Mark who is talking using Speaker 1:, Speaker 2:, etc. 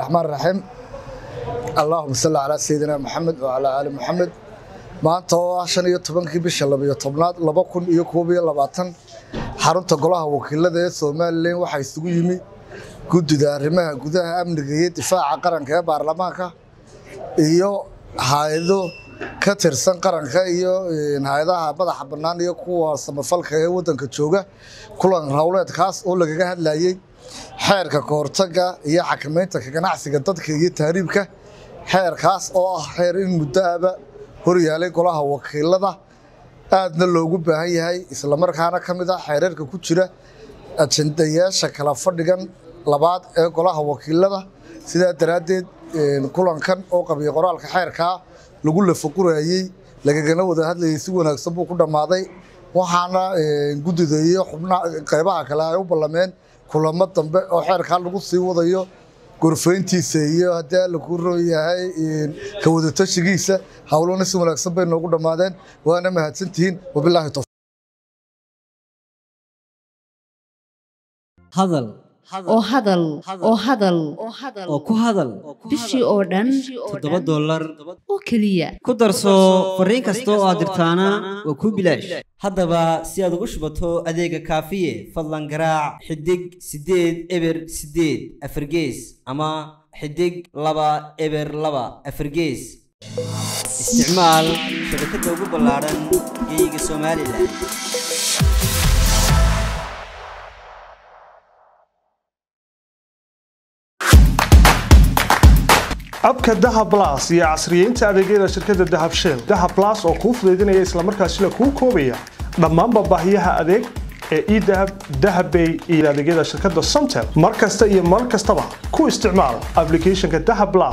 Speaker 1: raxmaan raxiim allaahuma salli calaa sayidina maxamed wacalaa aali maxamed maanta oo ah shan iyo tobankii bisha labayo tobnaad laba kun iyo koob iyo labaatan xarunta golaha wakiilada ee somalilan waxaa isugu yimi guddida arrimaha gudaha amniga iyo difaaca qaranka ee baarlamaanka iyo hay'ado ka tirsan qaranka iyo hay'adaha madaxa bannaan iyo kuwa samafalka ee waddanka jooga kulan howleedkaas oo lagaga hadlayey xeerka kahortaga iyo xakamaynta ka ganacsiga dadka iyo tahriibka xeerkaas oo ah xeer in muddoaba horyaalay golaha wakiilada aadna loogu baahan yahay islamarkaana ka mid ah xeerarka ku jira ajendayaasha kala fadhigan labaad ee golaha wakiilada sidaa daraaddeed kulankan oo qabiya qoraalka xeerkaa lagu lafaqurayey lagagana wada hadlayay si wanaagsan buu ku dhammaaday. Waxaana guddida iyo xubnaha qaybaha kale ay u ballameen. Kulamo dambe oo xeerkaa lagu sii wadayo gorfayntiisa iyo haddii alla kuu yahay ka wadatashigiisa howlana si wanaagsan bay noogu dhammaadeen. Waana mahadsantihiin wabilaahi towfiiq
Speaker 2: oo hadal. Oo hadal.
Speaker 3: Oo ku hadal.
Speaker 2: Bishii oo dhan.
Speaker 3: Toddoba dollar.
Speaker 2: Oo keliya.
Speaker 3: Ku darso fariin kasta oo aad dirtaana waa kuu bilaash. Haddaba si aad ugu shubato adeega kaafiye fadlan garaac xidig siddeed eber siddeed afargees ama xidig laba eber laba afargees isticmaal shabakadda ugu ballaadhan geeyiga somalilan
Speaker 4: abka dahab las iyo casriyeynta adeegyada shirkadda dahab shell. Dahab las oo kuu fudaydinaya islamarkaasina kuu koobaya dhammaanba baahiyaha adeeg ee edahab dahabbay iyo adeegyada shirkadda somtel mar kasta iyo mar kastaba ku isticmaal ablicathonka dahab las